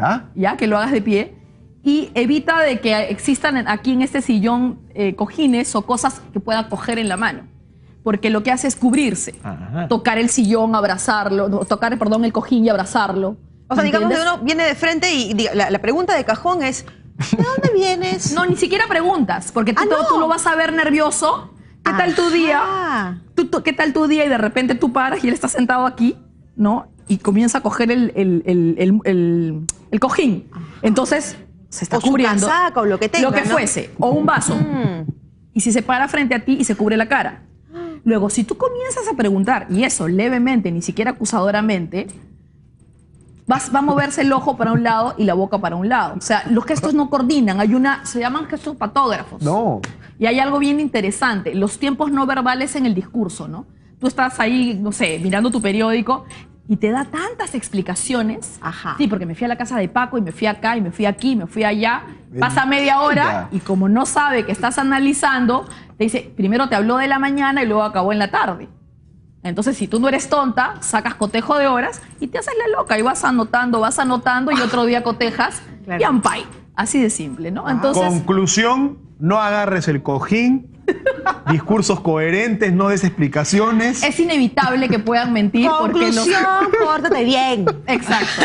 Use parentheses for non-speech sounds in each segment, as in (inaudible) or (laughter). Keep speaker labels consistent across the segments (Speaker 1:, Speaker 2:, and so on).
Speaker 1: ¿Ya?
Speaker 2: ya que lo hagas de pie y evita de que existan aquí en este sillón eh, cojines o cosas que pueda coger en la mano. Porque lo que hace es cubrirse,
Speaker 1: Ajá.
Speaker 2: tocar el sillón, abrazarlo, no, tocar, perdón, el cojín y abrazarlo.
Speaker 3: O sea, digamos que uno viene de frente y diga, la, la pregunta de cajón es, ¿de dónde vienes?
Speaker 2: No, ni siquiera preguntas, porque tú,
Speaker 3: Ah, no.
Speaker 2: tú lo vas a ver nervioso. ¿Qué tal tu día? Tú- ¿Qué tal tu día? Y de repente tú paras y él está sentado aquí, ¿no? Y comienza a coger el, el- el- el- el- el cojín. Entonces se está
Speaker 3: O su
Speaker 2: cubriendo.
Speaker 3: casaca o lo que tenga,
Speaker 2: Lo que
Speaker 3: ¿no?
Speaker 2: fuese. O un vaso.
Speaker 3: Mm.
Speaker 2: y si se para frente a ti y se cubre la cara. Luego, si tú comienzas a preguntar, y eso levemente, ni siquiera acusadoramente, vas, va a moverse el ojo para un lado y la boca para un lado. O sea, los gestos no coordinan. Hay una, se llaman gestos patógrafos.
Speaker 1: No.
Speaker 2: Y hay algo bien interesante, los tiempos no verbales en el discurso, ¿no? Tú estás ahí, no sé, mirando tu periódico y te da tantas explicaciones.
Speaker 3: Ajá.
Speaker 2: Sí, porque me fui a la casa de Paco y me fui acá y me fui aquí, me fui allá. Pasa media hora y como no sabe que estás analizando, te dice, primero te habló de la mañana y luego acabó en la tarde. Entonces, si tú no eres tonta, sacas cotejo de horas y te haces la loca y vas anotando, vas anotando y otro día cotejas (laughs)
Speaker 3: Claro.
Speaker 2: y ampay. Así de simple, ¿no? Entonces,
Speaker 1: Conclusión, no agarres el cojín. Discursos coherentes, no des explicaciones.
Speaker 2: es inevitable que puedan mentir porque los...
Speaker 3: Conclusión, pórtate bien.
Speaker 2: Exacto.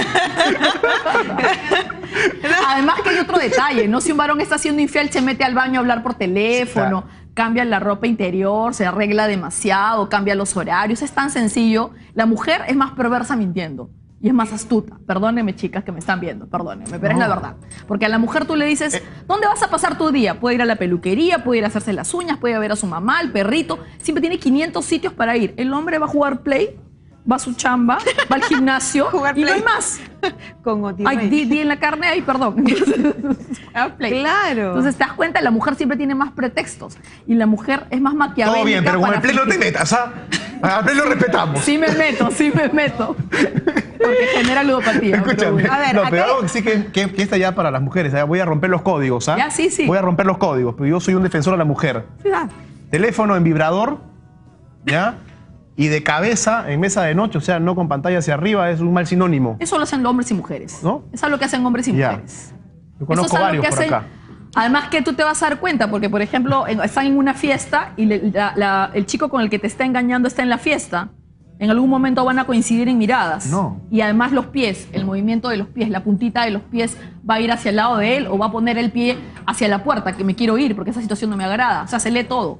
Speaker 2: Además que hay otro detalle, ¿no? Si un varón está siendo infiel, se mete al baño a hablar por teléfono, cambia la ropa interior, se arregla demasiado, cambia los horarios, es tan sencillo. La mujer es más perversa mintiendo y es más astuta. Perdónenme, chicas que me están viendo, perdónenme, pero es la verdad. Porque a la mujer tú le dices, ¿dónde vas a pasar tu día? Puede ir a la peluquería, puede ir a hacerse las uñas, puede ir a ver a su mamá, al perrito. Siempre tiene 500 sitios para ir. El hombre va a jugar play, va a su chamba, va al gimnasio (laughs)
Speaker 3: Jugar
Speaker 2: y no hay
Speaker 3: play.
Speaker 2: más. (laughs)
Speaker 3: Con
Speaker 2: Ay, di, di en la carne, ay, perdón. (laughs) Ah, play.
Speaker 3: Claro.
Speaker 2: Entonces te das cuenta, la mujer siempre tiene más pretextos. Y la mujer es más maquiavélica.
Speaker 1: Todo bien, pero con el play no te metas, ¿ah? Al play lo respetamos.
Speaker 2: Sí me meto, sí me meto. Porque genera ludopatía.
Speaker 1: Escúchame.
Speaker 3: A ver,
Speaker 1: no,
Speaker 3: acá
Speaker 1: pero algo que sí que, que, que está ya para las mujeres. ¿ah? Voy a romper los códigos, ¿ah?
Speaker 2: Ya, sí, sí.
Speaker 1: Voy a romper los códigos, pero yo soy un defensor de la mujer.
Speaker 2: Ah.
Speaker 1: Teléfono en vibrador, ¿ya? Y de cabeza en mesa de noche, o sea, no con pantalla hacia arriba, es un mal sinónimo.
Speaker 2: Eso lo hacen hombres y mujeres.
Speaker 1: ¿No?
Speaker 2: Eso es lo que hacen hombres y
Speaker 1: Ya.
Speaker 2: mujeres.
Speaker 1: Yo conozco
Speaker 2: es algo
Speaker 1: varios por
Speaker 2: hacen-
Speaker 1: acá.
Speaker 2: Además que tú te vas a dar cuenta, porque por ejemplo, están en una fiesta y le- la- la- el chico con el que te está engañando está en la fiesta. En algún momento van a coincidir en miradas.
Speaker 1: No.
Speaker 2: Y además los pies, el movimiento de los pies, la puntita de los pies va a ir hacia el lado de él o va a poner el pie hacia la puerta, que me quiero ir porque esa situación no me agrada. O sea, se lee todo.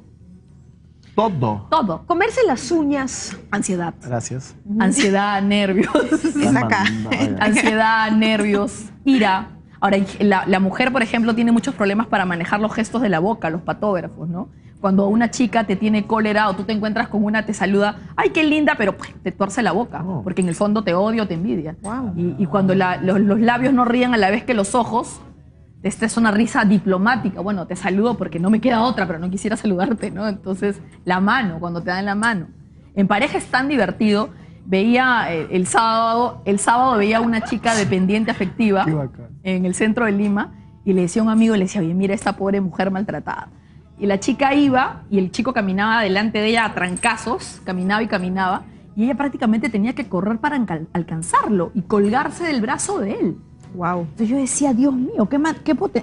Speaker 1: Todo.
Speaker 2: Todo.
Speaker 3: Comerse las uñas.
Speaker 2: Ansiedad.
Speaker 1: Gracias.
Speaker 2: Ansiedad, nervios.
Speaker 3: Es acá. (laughs)
Speaker 2: ansiedad, nervios, ira. Ahora, la, la mujer, por ejemplo, tiene muchos problemas para manejar los gestos de la boca, los patógrafos, ¿no? Cuando una chica te tiene cólera o tú te encuentras con una, te saluda, ¡ay, qué linda! Pero pues, te tuerce la boca,
Speaker 1: Oh.
Speaker 2: porque en el fondo te odia o te envidia.
Speaker 3: Wow.
Speaker 2: Y, y cuando la- los, los labios no ríen a la vez que los ojos, esta es una risa diplomática. Bueno, te saludo porque no me queda otra, pero no quisiera saludarte, ¿no? Entonces, la mano, cuando te dan la mano. En pareja es tan divertido. Veía eh, el sábado, el sábado veía a una chica dependiente afectiva en el centro de Lima y le decía a un amigo, le decía, oye, mira esta pobre mujer maltratada. Y la chica iba y el chico caminaba delante de ella a trancazos, caminaba y caminaba, y ella prácticamente tenía que correr para alcan- alcanzarlo y colgarse del brazo de él.
Speaker 3: Wow.
Speaker 2: Entonces yo decía, Dios mío, qué,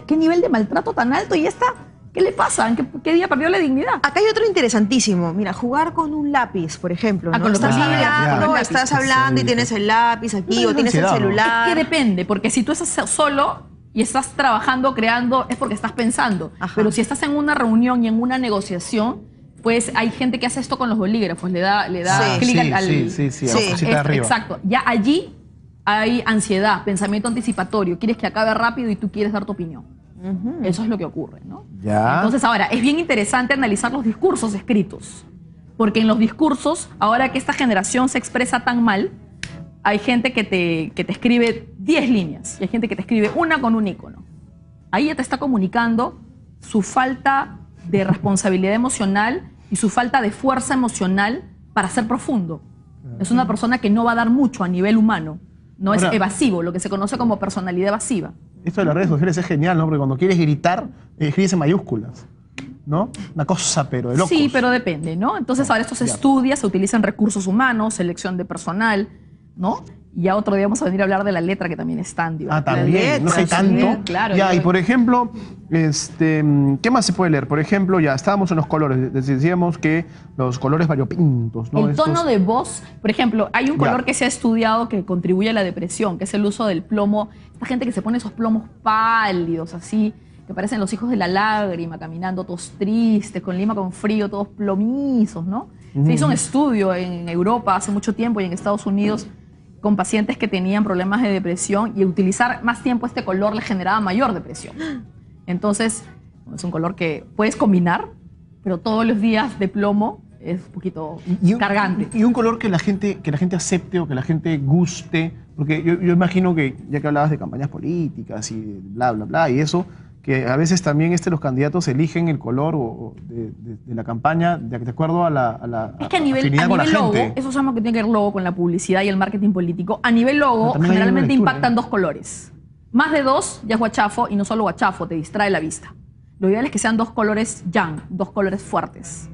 Speaker 2: qué, nivel de maltrato tan alto y esta, ¿qué le pasa? ¿En qué, qué día perdió la dignidad?
Speaker 3: Acá hay otro interesantísimo. Mira, jugar con un lápiz, por ejemplo.
Speaker 2: Ah,
Speaker 3: ¿no?
Speaker 2: con los
Speaker 3: estás hablando,
Speaker 2: lápices.
Speaker 3: estás hablando y tienes el lápiz aquí
Speaker 1: No,
Speaker 3: o tienes el celular.
Speaker 2: Es que depende, porque si tú estás solo y estás trabajando, creando, es porque estás pensando.
Speaker 3: Ajá.
Speaker 2: Pero si estás en una reunión y en una negociación, pues hay gente que hace esto con los bolígrafos, le da, le da
Speaker 3: Sí.
Speaker 2: clic
Speaker 1: Sí,
Speaker 2: al,
Speaker 1: sí, sí, sí,
Speaker 3: a la
Speaker 2: Es-
Speaker 1: cosita de arriba.
Speaker 2: Exacto. Ya allí hay ansiedad, pensamiento anticipatorio. Quieres que acabe rápido y tú quieres dar tu opinión. Eso es lo que ocurre, ¿no?
Speaker 1: Ya.
Speaker 2: Entonces, ahora, es bien interesante analizar los discursos escritos. Porque en los discursos, ahora que esta generación se expresa tan mal, hay gente que te, que te escribe 10 líneas y hay gente que te escribe una con un icono. Ahí ya te está comunicando su falta de responsabilidad emocional y su falta de fuerza emocional para ser profundo. Es una persona que no va a dar mucho a nivel humano. No es evasivo, lo que se conoce como personalidad evasiva.
Speaker 1: Esto de las redes sociales es genial, ¿no? Porque cuando quieres gritar, eh, escribes en mayúsculas. ¿No? Una cosa, pero de locos.
Speaker 2: Sí, pero depende, ¿no? Entonces ahora esto se estudia, se utilizan recursos humanos, selección de personal, ¿no? Ya otro día vamos a venir a hablar de la letra, que también es tan
Speaker 1: Ah, también, no sé tanto.
Speaker 2: sí, claro,
Speaker 1: ya,
Speaker 2: yo-
Speaker 1: y por ejemplo, este, ¿qué más se puede leer? Por ejemplo, ya estábamos en los colores, decíamos que los colores variopintos, ¿no?
Speaker 2: el tono de voz, por ejemplo, hay un
Speaker 1: Ya.
Speaker 2: color que se ha estudiado que contribuye a la depresión, que es el uso del plomo. Esta gente que se pone esos plomos pálidos, así, que parecen los hijos de la lágrima, caminando todos tristes, con lima con frío, todos plomizos, ¿no? Se hizo un estudio en Europa hace mucho tiempo y en Estados Unidos con pacientes que tenían problemas de depresión y utilizar más tiempo este color les generaba mayor depresión. Entonces, es un color que puedes combinar, pero todos los días de plomo es un poquito
Speaker 1: Y un-
Speaker 2: cargante.
Speaker 1: Y un color que la gente, que la gente acepte o que la gente guste, porque yo, yo imagino que, ya que hablabas de campañas políticas y bla, bla, bla, y eso, que a veces también este, los candidatos eligen el color o, o de, de- de la campaña de, de acuerdo a la, a la
Speaker 2: Es que a nivel,
Speaker 1: afinidad
Speaker 2: a
Speaker 1: con
Speaker 2: nivel
Speaker 1: la
Speaker 2: logo,
Speaker 1: gente.
Speaker 2: eso sabemos que tiene que ver luego con la publicidad y el marketing político. A nivel logo, generalmente
Speaker 1: lectura,
Speaker 2: impactan
Speaker 1: ¿eh?
Speaker 2: dos colores. Más de dos ya es guachafo y no solo guachafo, te distrae la vista. Lo ideal es que sean dos colores yang, dos colores fuertes,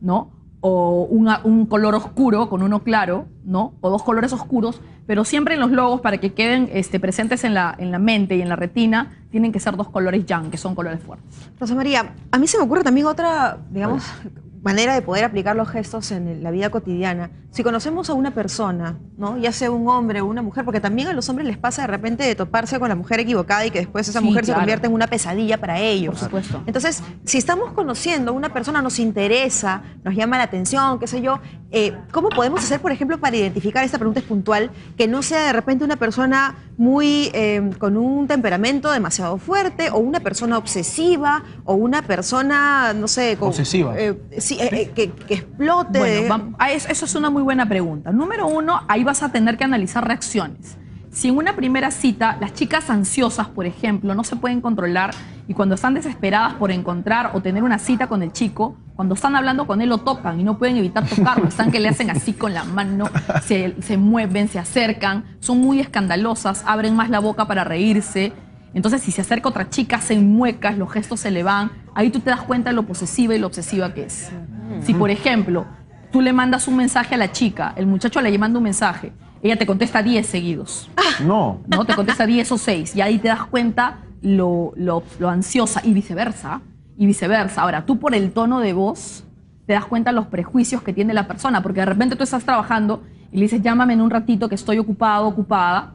Speaker 2: ¿no? O una- un color oscuro con uno claro, ¿no? O dos colores oscuros, pero siempre en los logos, para que queden este, presentes en la, en la mente y en la retina, tienen que ser dos colores yang, que son colores fuertes.
Speaker 3: Rosa María, a mí se me ocurre también otra, digamos, manera de poder aplicar los gestos en la vida cotidiana. Si conocemos a una persona, ¿no? ya sea un hombre o una mujer, porque también a los hombres les pasa de repente de toparse con la mujer equivocada y que después esa
Speaker 2: Sí,
Speaker 3: mujer se convierte en una pesadilla para ellos.
Speaker 2: Por supuesto.
Speaker 3: Entonces, si estamos conociendo a una persona, nos interesa, nos llama la atención, qué sé yo, eh, ¿cómo podemos hacer, por ejemplo, para identificar, esta pregunta es puntual, que no sea de repente una persona muy, eh, con un temperamento demasiado fuerte, o una persona obsesiva, o una persona, no sé, con-
Speaker 1: Obsesiva.
Speaker 3: eh, sí, eh, eh, que, que explote.
Speaker 2: Bueno,
Speaker 3: de-
Speaker 2: vam- ah, es- eso es una muy buena pregunta. Número uno, ahí vas a tener que analizar reacciones. Si en una primera cita las chicas ansiosas, por ejemplo, no se pueden controlar y cuando están desesperadas por encontrar o tener una cita con el chico, cuando están hablando con él lo tocan y no pueden evitar tocarlo, están que le hacen así con la mano, se, se mueven, se acercan, son muy escandalosas, abren más la boca para reírse. Entonces, si se acerca otra chica, hacen muecas, los gestos se le van, ahí tú te das cuenta de lo posesiva y lo obsesiva que es. Si, por ejemplo, tú le mandas un mensaje a la chica, el muchacho le manda un mensaje, ella te contesta 10 seguidos,
Speaker 1: No.
Speaker 2: ¿no? Te contesta 10 o 6, y ahí te das cuenta lo, lo- lo ansiosa y viceversa, y viceversa. Ahora, tú por el tono de voz te das cuenta los prejuicios que tiene la persona, porque de repente tú estás trabajando y le dices, llámame en un ratito que estoy ocupado, ocupada,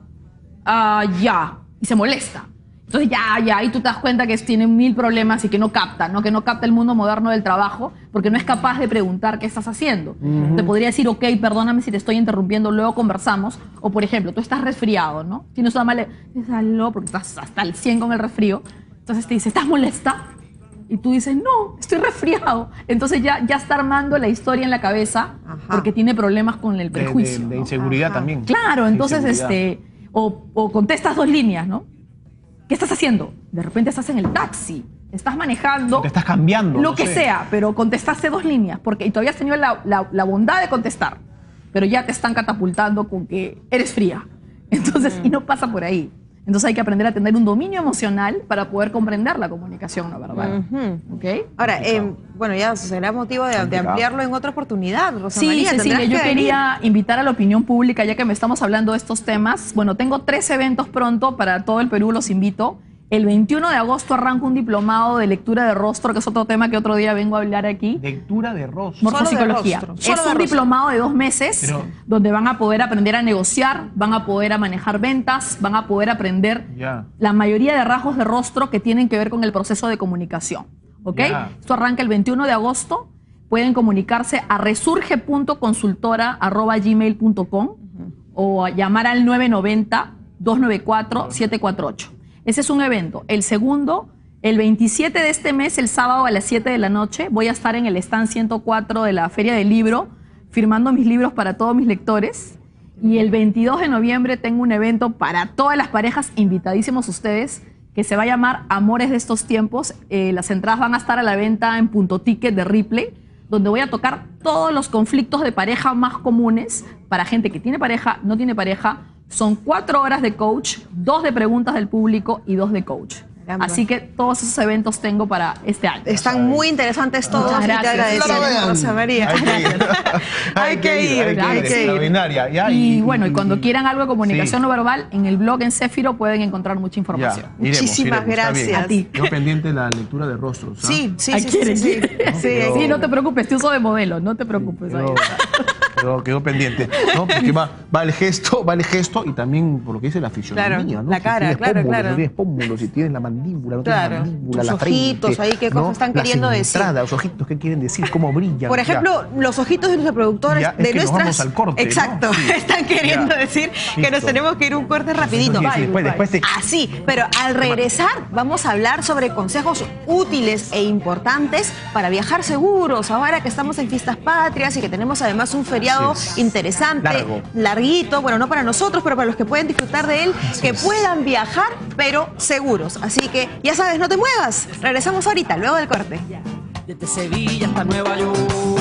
Speaker 2: ah, ya, y se molesta. Entonces ya, ya, y tú te das cuenta que tiene mil problemas y que no capta, ¿no? Que no capta el mundo moderno del trabajo porque no es capaz de preguntar qué estás haciendo. Te podría decir, ok, perdóname si te estoy interrumpiendo, luego conversamos. O por ejemplo, tú estás resfriado, ¿no? Tienes una mala... Dices, "Aló", porque estás hasta el 100 con el resfrío. Entonces te dice, ¿estás molesta? Y tú dices, no, estoy resfriado. Entonces ya, ya está armando la historia en la cabeza
Speaker 3: Ajá.
Speaker 2: porque tiene problemas con el prejuicio.
Speaker 1: de- inseguridad también.
Speaker 2: Claro, entonces, este, o, o contestas dos líneas, ¿no? ¿Qué estás haciendo? De repente estás en el taxi, estás manejando.
Speaker 1: Te estás cambiando.
Speaker 2: Lo
Speaker 1: no
Speaker 2: que
Speaker 1: sé.
Speaker 2: sea, pero contestaste dos líneas, porque y todavía has tenido la, la- la bondad de contestar, pero ya te están catapultando con que eres fría. (laughs) Entonces, y no pasa por ahí. Entonces hay que aprender a tener un dominio emocional para poder comprender la comunicación no verbal.
Speaker 3: Ujú.
Speaker 2: ¿Ok?
Speaker 3: Ahora, eh, bueno, ya será motivo de, de ampliarlo en otra oportunidad, Rosa
Speaker 2: Sí,
Speaker 3: María.
Speaker 2: Cecilia,
Speaker 3: tendrás
Speaker 2: yo
Speaker 3: que venir.
Speaker 2: quería invitar a la opinión pública, ya que me estamos hablando de estos temas. Bueno, tengo tres eventos pronto para todo el Perú, los invito. El 21 de agosto arranco un diplomado de lectura de rostro, que es otro tema que otro día vengo a hablar aquí.
Speaker 1: Lectura de rostro.
Speaker 3: Solo de
Speaker 2: Morfopsicología.
Speaker 3: rostro,
Speaker 2: Es
Speaker 3: solo de
Speaker 2: un
Speaker 3: rostro.
Speaker 2: diplomado de dos meses
Speaker 1: Pero-
Speaker 2: donde van a poder aprender a negociar, van a poder a manejar ventas, van a poder aprender la mayoría de rasgos de rostro que tienen que ver con el proceso de comunicación. ¿Ok? Esto arranca el 21 de agosto. Pueden comunicarse a resurge.consultora.gmail.com o a llamar al 990-294-748. Ese es un evento. El segundo, el 27 de este mes, el sábado a las 7 de la noche, voy a estar en el stand 104 de la Feria del Libro, firmando mis libros para todos mis lectores. Y el 22 de noviembre tengo un evento para todas las parejas, invitadísimos ustedes, que se va a llamar Amores de estos tiempos. Eh, las entradas van a estar a la venta en punto ticket de Ripley, donde voy a tocar todos los conflictos de pareja más comunes para gente que tiene pareja, no tiene pareja. Son cuatro horas de coach, dos de preguntas del público y dos de coach.
Speaker 3: Caramba.
Speaker 2: Así que todos esos eventos tengo para este año.
Speaker 3: Están muy interesantes todos
Speaker 2: Muchas
Speaker 3: y te
Speaker 2: gracias.
Speaker 1: No.
Speaker 3: Rosa María.
Speaker 1: Hay que ir. (laughs)
Speaker 3: Hay que ir,
Speaker 1: hay que
Speaker 3: hay
Speaker 1: ir.
Speaker 3: que ir.
Speaker 1: Extraordinaria.
Speaker 2: Y bueno, y cuando quieran algo de comunicación
Speaker 1: Sí.
Speaker 2: no verbal, en el blog en Céfiro pueden encontrar mucha
Speaker 1: Ya,
Speaker 2: información.
Speaker 1: iremos,
Speaker 3: Muchísimas
Speaker 1: iremos,
Speaker 3: gracias.
Speaker 2: A ti.
Speaker 1: Yo pendiente la lectura de rostros. ¿ah?
Speaker 3: Sí, sí,
Speaker 2: Ahí
Speaker 3: sí, sí,
Speaker 2: quieren, (laughs)
Speaker 3: sí,
Speaker 2: quieren.
Speaker 3: sí.
Speaker 1: Pero-
Speaker 2: Sí, no te preocupes, te uso de modelo, no te preocupes. ahí
Speaker 1: Quedó, pendiente, ¿no? Porque va, va el gesto, va el gesto y también por lo que dice la fisionomía,
Speaker 3: Claro,
Speaker 1: ¿no?
Speaker 3: la
Speaker 1: Si
Speaker 3: cara,
Speaker 1: tienes
Speaker 3: claro,
Speaker 1: pómulos,
Speaker 3: claro.
Speaker 1: Si tienes pómulos, si tienes la mandíbula, no
Speaker 3: Claro,
Speaker 1: tienes mandíbula,
Speaker 3: tus
Speaker 1: la frente,
Speaker 3: ojitos ahí, qué
Speaker 1: ¿no?
Speaker 3: cosas están
Speaker 1: Las
Speaker 3: queriendo decir.
Speaker 1: los ojitos, ¿qué quieren decir? ¿Cómo brillan?
Speaker 3: Por
Speaker 1: Ya.
Speaker 3: ejemplo, los ojitos de los reproductores
Speaker 1: Ya, es
Speaker 3: de nuestras.
Speaker 1: vamos al corte, ¿no?
Speaker 3: Exacto,
Speaker 1: Sí. (laughs)
Speaker 3: están queriendo
Speaker 1: Ya.
Speaker 3: decir que nos tenemos que ir un corte rapidito.
Speaker 1: Sí, sí, después, después te-
Speaker 3: Así, pero al regresar vamos a hablar sobre consejos útiles e importantes para viajar seguros. Ahora que estamos en fiestas patrias y que tenemos además un feriado Interesante,
Speaker 1: Largo.
Speaker 3: larguito, bueno, no para nosotros, pero para los que pueden disfrutar de él, que
Speaker 1: es.
Speaker 3: puedan viajar, pero seguros. Así que ya sabes, no te muevas. Regresamos ahorita, luego del corte.
Speaker 4: Desde Sevilla hasta Nueva York.